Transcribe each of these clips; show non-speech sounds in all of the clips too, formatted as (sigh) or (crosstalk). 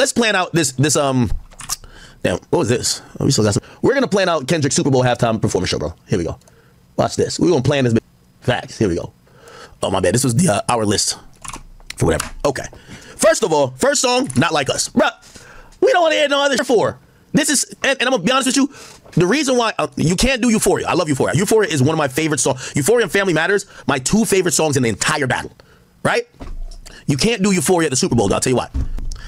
let's plan out this this um. Damn, what was this? Oh, we still got some. We're gonna plan out Kendrick Super Bowl halftime performance show, bro. Here we go. Watch this. We're gonna plan this. Facts. Here we go. Oh my bad. This was the uh, our list for whatever. Okay. First of all, first song, not like us, bro. We don't want to hear no other for. This is, and, and, I'm gonna be honest with you. The reason why uh, you can't do Euphoria, I love Euphoria. Euphoria is one of my favorite songs. Euphoria and Family Matters, my two favorite songs in the entire battle. Right? You can't do Euphoria at the Super Bowl. Though, I'll tell you why.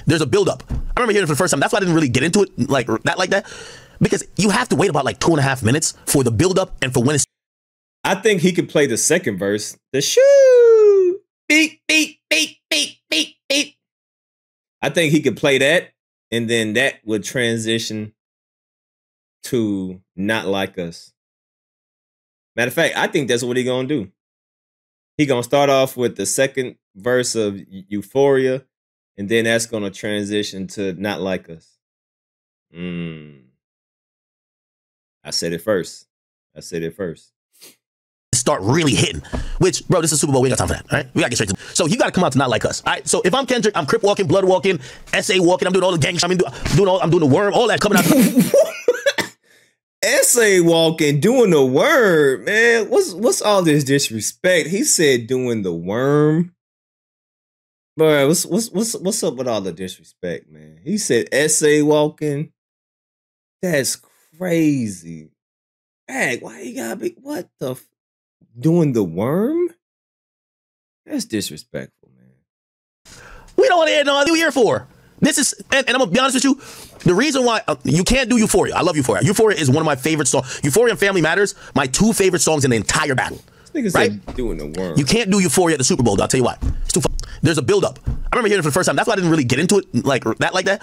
There's a build-up. I remember hearing it for the first time. That's why I didn't really get into it like that, like that, because you have to wait about like two and a half minutes for the build-up and for when it's. I think he could play the second verse. The shoo, beep, beep, beep, beep, beep, beep. I think he could play that, and then that would transition to not like us. Matter of fact, I think that's what he gonna do. He gonna start off with the second verse of Euphoria, and then that's gonna transition to not like us. Mm. I said it first. I said it first start really hitting. Which, bro, this is Super Bowl. We ain't got time for that. All right, we gotta get straight to. So you gotta come out to not like us. All right. So if I'm Kendrick, I'm Crip walking, blood walking, SA walking. I'm doing all the gang. I'm doing all. I'm doing the worm. All that coming out. SA (laughs) walking, doing the worm, man. What's what's all this disrespect? He said doing the worm. Bro, what's what's what's what's up with all the disrespect, man? He said SA walking. That's crazy. Hey, why you gotta be what the f- doing the worm? That's disrespectful, man. We don't want to hear no you here for. This is, and, and, I'm gonna be honest with you. The reason why uh, you can't do Euphoria, I love Euphoria. Euphoria is one of my favorite songs. Euphoria and Family Matters, my two favorite songs in the entire battle. Niggas right? doing the worm. You can't do Euphoria at the Super Bowl. I'll tell you why. There's a build up. I remember hearing it for the first time. That's why I didn't really get into it like that, like that,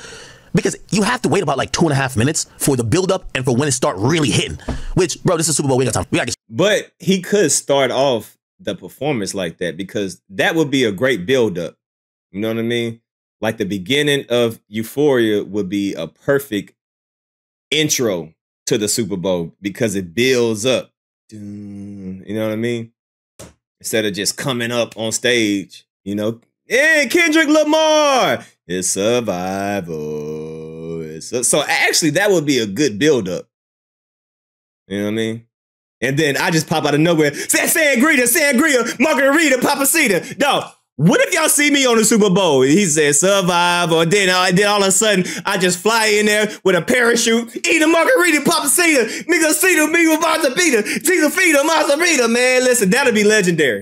because you have to wait about like two and a half minutes for the build up and for when it start really hitting. Which, bro, this is Super Bowl. We got time. We got. Get- but he could start off the performance like that because that would be a great build up. You know what I mean? like the beginning of Euphoria would be a perfect intro to the Super Bowl because it builds up. You know what I mean? Instead of just coming up on stage, you know, hey, Kendrick Lamar, it's survival. It's so actually, that would be a good build up. You know what I mean? And then I just pop out of nowhere, say sangria, sangria, margarita, papacita. No, what if y'all see me on the Super Bowl? He said survive, or then, uh, then all of a sudden I just fly in there with a parachute, eat a margarita, papacita, nigga, see the me with see the feet man. Listen, that'll be legendary.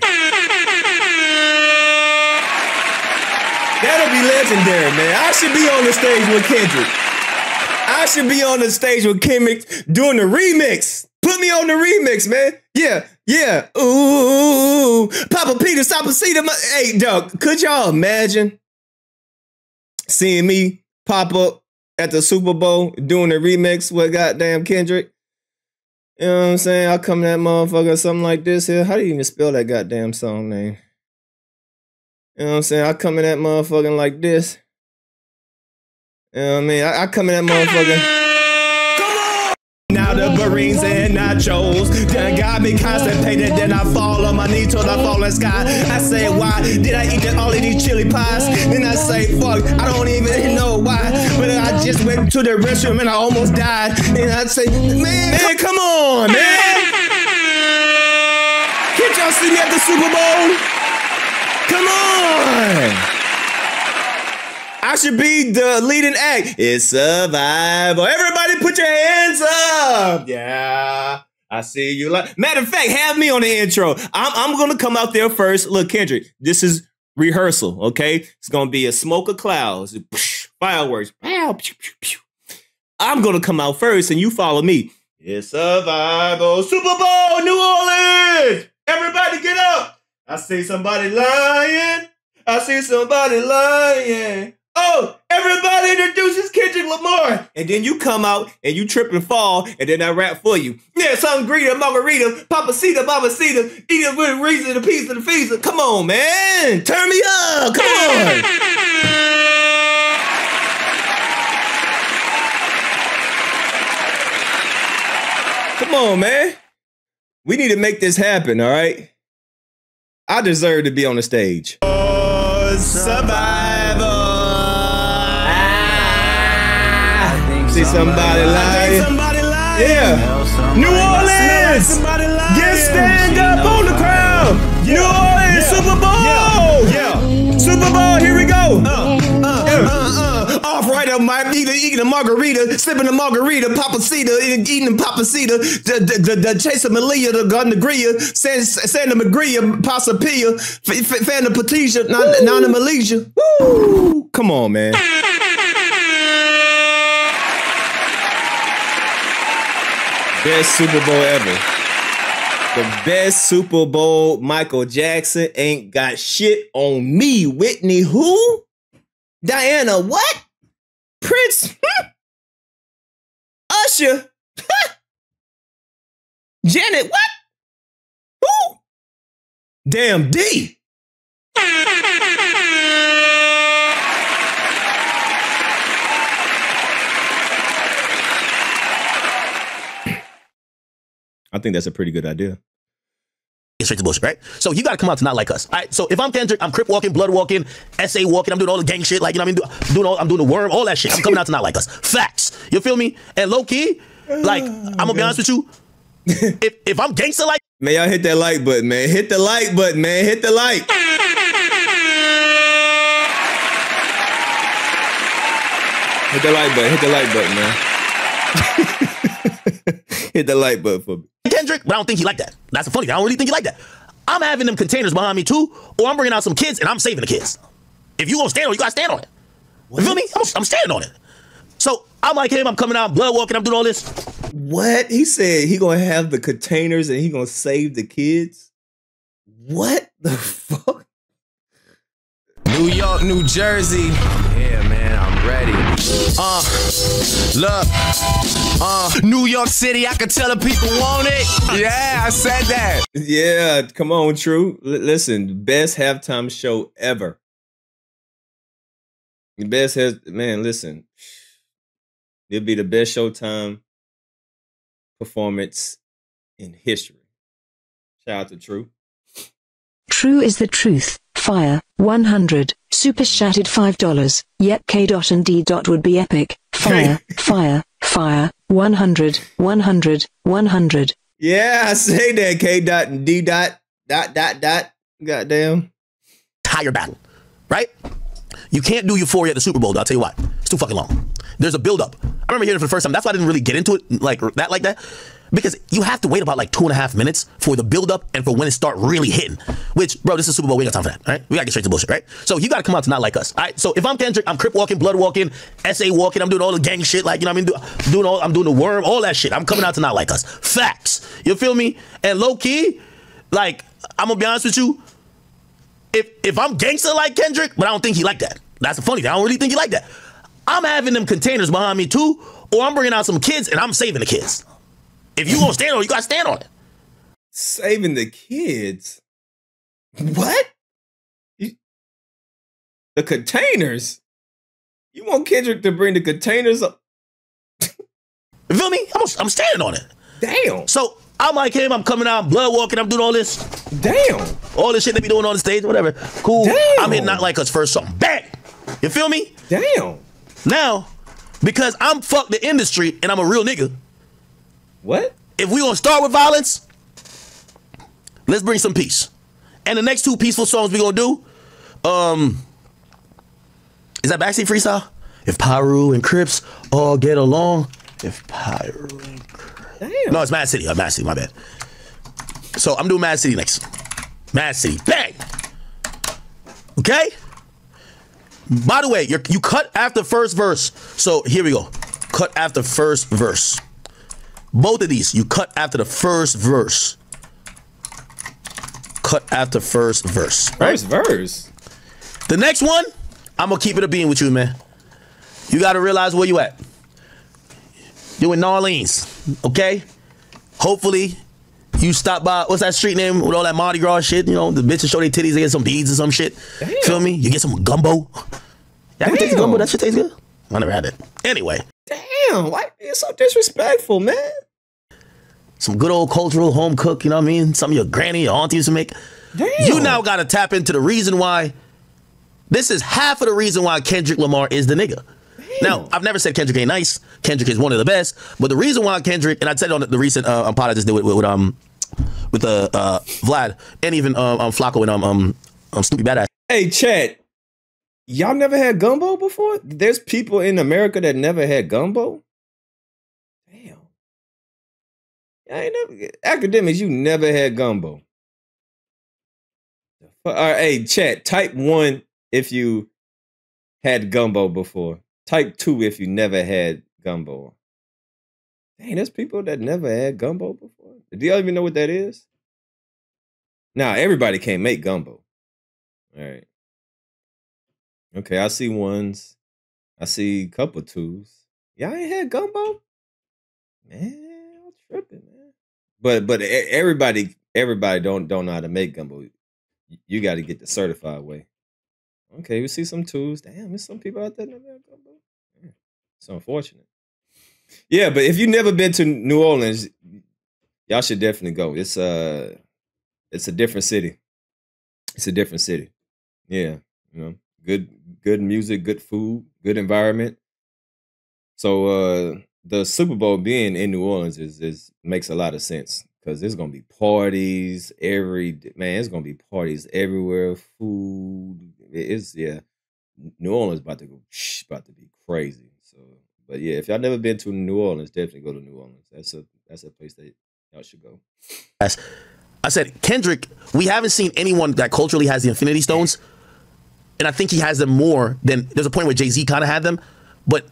That'll be legendary, man. I should be on the stage with Kendrick. I should be on the stage with Kendrick doing the remix. Put me on the remix, man. Yeah, yeah. Ooh, Papa Peter, stop a seat. My, hey, dog, could y'all imagine seeing me pop up at the Super Bowl doing a remix with goddamn Kendrick? You know what I'm saying? I'll come to that motherfucker something like this here. How do you even spell that goddamn song name? You know what I'm saying? I come in that motherfucking like this. You know what I mean? I, I come in that on. Now the Marines and nachos done got me constipated. Then I fall on my knee till the falling sky. I say, why did I eat all of these chili pies? Then I say, fuck, I don't even know why. But I just went to the restroom and I almost died. And I say, man, man, come on, man. Can't y'all see me at the Super Bowl? Come on. I should be the leading act. It's survival. Everybody put your hands up. Yeah. I see you like. Matter of fact, have me on the intro. I'm, I'm gonna come out there first. Look, Kendrick, this is rehearsal. Okay, it's gonna be a smoke of clouds, fireworks. I'm gonna come out first, and you follow me. It's survival. Super Bowl, New Orleans. Everybody get up. I see somebody lying. I see somebody lying. Oh, everybody introduces Kendrick Lamar. And then you come out and you trip and fall, and then I rap for you. Yeah, sangria, margarita, papacita, babacita, eat it with a reason, the piece of the feast. Come on, man. Turn me up. Come on. Come on, man. We need to make this happen, all right? I deserve to be on the stage. Oh, survival. Ah, see somebody lying. Yeah. New Orleans. get stand up on the crowd. New Orleans. Right up, my eating, eating a margarita, sipping a margarita, papacita, eating a papacita, the the the, the Chaser Malia, the Gun Gria, San, Santa Magria, Pasapia, Fanta Nana, Nana Malaysia. Woo. Come on, man. Best Super Bowl ever. The best Super Bowl. Michael Jackson ain't got shit on me. Whitney, who? Diana, what? Prince? (laughs) Usher? (laughs) Janet, what? Who? Damn D. I think that's a pretty good idea. Straight to bullshit, right? So you gotta come out to not like us. All right. So if I'm Kendrick, I'm crip walking, blood walking, SA walking, I'm doing all the gang shit, like you know what I mean? Do- Doing all I'm doing the worm, all that shit. I'm coming out to not like us. Facts. You feel me? And low key, like, I'm gonna be honest with you. if if I'm gangster like Man, y'all hit that like button, man. Hit the like button, man. Hit the like. Hit the like button. Hit the like button, man. (laughs) (laughs) hit the like button for me. Kendrick, but I don't think he like that. That's the funny thing. I don't really think he like that. I'm having them containers behind me too, or I'm bringing out some kids and I'm saving the kids. If you gonna stand on it, you gotta stand on it. You feel me? I'm, I'm standing on it. So I'm like him, I'm coming out, blood walking, I'm doing all this. What? He said he gonna have the containers and he gonna save the kids? What the fuck? New York, New Jersey. Yeah, man, I'm ready. Uh, look. Uh, New York City, I can tell the people want it. Yeah, I said that. Yeah, come on, True. L- listen, best halftime show ever. The best has man. Listen, it'll be the best Showtime performance in history. Shout out to True. True is the truth. Fire. 100. Super shattered $5. Yep K dot and D dot would be epic. Fire. (laughs) fire. Fire. 100. 100. 100. Yeah, I say that. K dot and D dot dot dot dot. Goddamn. Tire battle, right? You can't do Euphoria at the Super Bowl. though, I'll tell you why. It's too fucking long. There's a build up. I remember hearing it for the first time. That's why I didn't really get into it like that, like that, because you have to wait about like two and a half minutes for the build up and for when it start really hitting. Which, bro, this is Super Bowl. We got time for that, right? We gotta get straight to bullshit, right? So you gotta come out to not like us, all right? So if I'm Kendrick, I'm crip walking, blood walking, SA walking. I'm doing all the gang shit, like you know what I mean? Do, doing all, I'm doing the worm, all that shit. I'm coming out to not like us. Facts. You feel me? And low key, like I'm gonna be honest with you if if I'm gangster like Kendrick, but I don't think he like that. That's the funny thing. I don't really think he like that. I'm having them containers behind me too, or I'm bringing out some kids and I'm saving the kids. If you gonna stand on it, you gotta stand on it. Saving the kids. What? You, the containers? You want Kendrick to bring the containers up? You feel me? I'm, I'm standing on it. Damn. So I'm like him. I'm coming out, blood walking. I'm doing all this, Damn. all this shit they be doing on the stage, whatever. Cool. Damn. I'm hitting not like us first song. Bang. You feel me? Damn. Now, because I'm fuck the industry and I'm a real nigga. What? if we gonna start with violence, let's bring some peace. And the next two peaceful songs we gonna do, um, is that backseat freestyle? If Pyru and Crips all get along, if Pyru and Crips, Damn. no, it's Mad City. Uh, Mad City, my bad. So I'm doing Mad City next. Mad City, bang. Okay. By the way, you're, you cut after first verse. So here we go. Cut after first verse. Both of these, you cut after the first verse. Cut after first verse. First verse. The next one, I'm gonna keep it a being with you, man. You gotta realize where you at. You in New Orleans, okay? Hopefully, you stop by. What's that street name with all that Mardi Gras shit? You know, the bitches show their titties, they get some beads or some shit. Damn. Feel me? You get some gumbo. Yeah, I taste gumbo. That shit tastes good. I never had it. Anyway, Damn. Why you so disrespectful, man? Some good old cultural home cook. You know what I mean? Some of your granny, your auntie used to make. Damn. You now got to tap into the reason why. This is half of the reason why Kendrick Lamar is the nigga. Now, I've never said Kendrick ain't nice. Kendrick is one of the best. But the reason why Kendrick, and I said on the recent uh, um, pod I just did with, with, with um with uh, uh Vlad and even um, um Flacco and um um, um Snoopy Badass. Hey, Chad, y'all never had gumbo before? There's people in America that never had gumbo. I ain't never academics. You never had gumbo. All right, uh, hey, chat. Type one if you had gumbo before. Type two if you never had gumbo. Dang, there's people that never had gumbo before. Do y'all even know what that is? Now, everybody can't make gumbo. All right. Okay, I see ones. I see a couple twos. Y'all ain't had gumbo? Man, I'm tripping, man. But but everybody everybody don't don't know how to make gumbo. You- got to get the certified way. Okay, we see some tools. Damn, there's some people out there that had gumbo. It's unfortunate. Yeah, but if you've never been to New Orleans, y'all should definitely go. It's uh it's a different city. It's a different city. Yeah, you know, good good music, good food, good environment. So uh the Super Bowl being in New Orleans is is makes a lot of sense because there's gonna be parties every man. It's gonna be parties everywhere. Food. It's yeah. New Orleans about to go about to be crazy. So, but yeah, if y'all never been to New Orleans, definitely go to New Orleans. That's a that's a place that y'all should go. I said Kendrick. We haven't seen anyone that culturally has the Infinity Stones, and I think he has them more than. There's a point where Jay Z kind of had them, but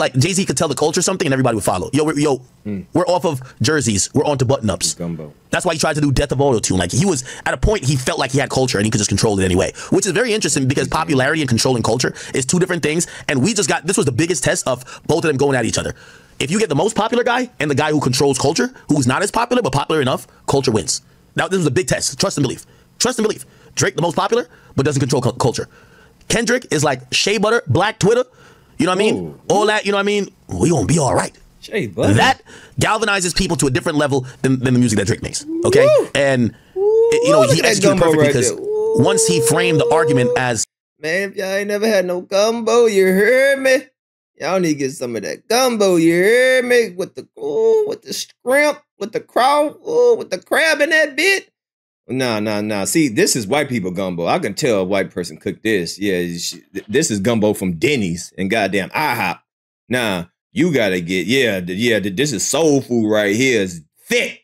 like Jay Z could tell the culture something and everybody would follow. Yo, we're, yo, hmm. we're off of jerseys. We're onto button ups. Gumbo. That's why he tried to do Death of Auto Tune. Like he was at a point he felt like he had culture and he could just control it anyway, which is very interesting because popularity and controlling culture is two different things. And we just got this was the biggest test of both of them going at each other. If you get the most popular guy and the guy who controls culture, who's not as popular but popular enough, culture wins. Now this was a big test. Trust and belief. Trust and belief. Drake the most popular but doesn't control cu- culture. Kendrick is like shea butter, black Twitter. You know what I mean? Ooh. All that. You know what I mean? We gonna be all right. Jay. That galvanizes people to a different level than, than the music that Drake makes. Okay, Woo. and it- you know Look he executed perfectly right because. Once he framed the argument as Man, if y'all ain't never had no gumbo, you heard me? Y'all need to get some of that gumbo, you heard me? With the ooh, with the shrimp, with the craw, ooh, with the crab in that bit. Nah, nah, nah. See, this is white people gumbo. I can tell a white person cooked this. Yeah, sh- this is gumbo from Denny's and goddamn IHOP. Nah, you gotta get, yeah, yeah, this is soul food right here. It's thick.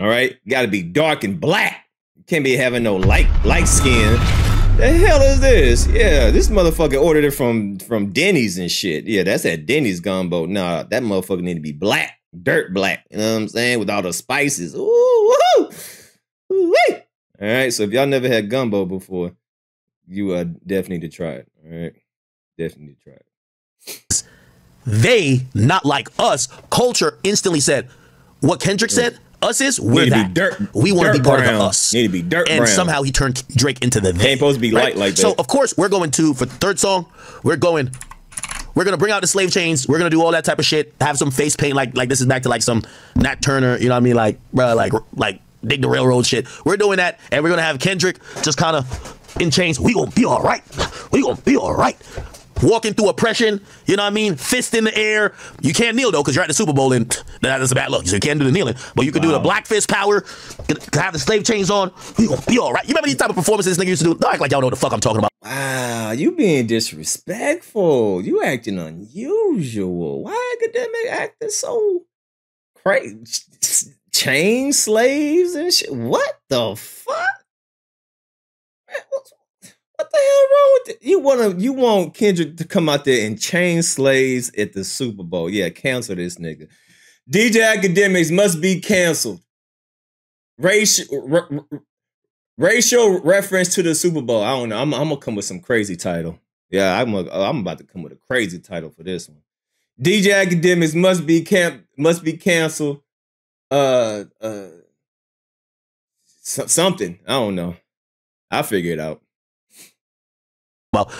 All right, gotta be dark and black. Can't be having no light light skin. The hell is this? Yeah, this motherfucker ordered it from from Denny's and shit. Yeah, that's that Denny's gumbo. Nah, that motherfucker need to be black, dirt black. You know what I'm saying? With all the spices. Ooh, woo, Ooh, wee. All right, so if y'all never had gumbo before, you uh definitely need to try it. All right, definitely to try it. they, not like us, culture instantly said what Kendrick said. Us is we're Need to be that. dirt- we want to be part of brown. the us. Need to be dirt and brown. somehow he turned Drake into the they. Ain't supposed to be light like that. So of course we're going to for third song. We're going. We're gonna bring out the slave chains. We're gonna do all that type of shit. Have some face paint, like like this is back to like some Nat Turner. You know what I mean? Like bro, like like dig the railroad shit. We're doing that, and we're gonna have Kendrick just kind of in chains. We gonna be all right. We gonna be all right. Walking through oppression, you know what I mean? Fist in the air. You can't kneel though, because you're at the Super Bowl and that's a bad look. So you can't do the kneeling. But you can do the black fist power, have the slave chains on. We gonna be all right. You remember these type of performances this nigga used to do? Don't act like y'all know what the fuck I'm talking about. Wow, you being disrespectful. You acting unusual. Why academic acting so crazy? Chain slaves and shit. What the fuck? What, the hell wrong with it? You wanna you want Kendrick to come out there and chain slaves at the Super Bowl? Yeah, cancel this nigga. DJ Akademiks must be canceled. Racial racial reference to the Super Bowl. I don't know. I'm, I'm gonna come with some crazy title. Yeah, I'm a, I'm about to come with a crazy title for this one. DJ Akademiks must be camp must be canceled. Uh, uh, so- something. I don't know. I'll figure it out. Well,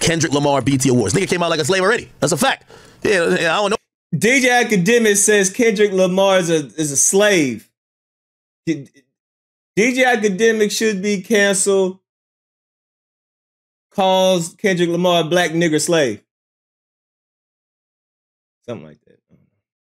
Kendrick Lamar BT Awards. Nigga came out like a slave already. That's a fact. Yeah, yeah, I don't know. DJ Akademiks says Kendrick Lamar is a is a slave. DJ Akademiks should be canceled. calls Kendrick Lamar a black nigger slave. Something like that.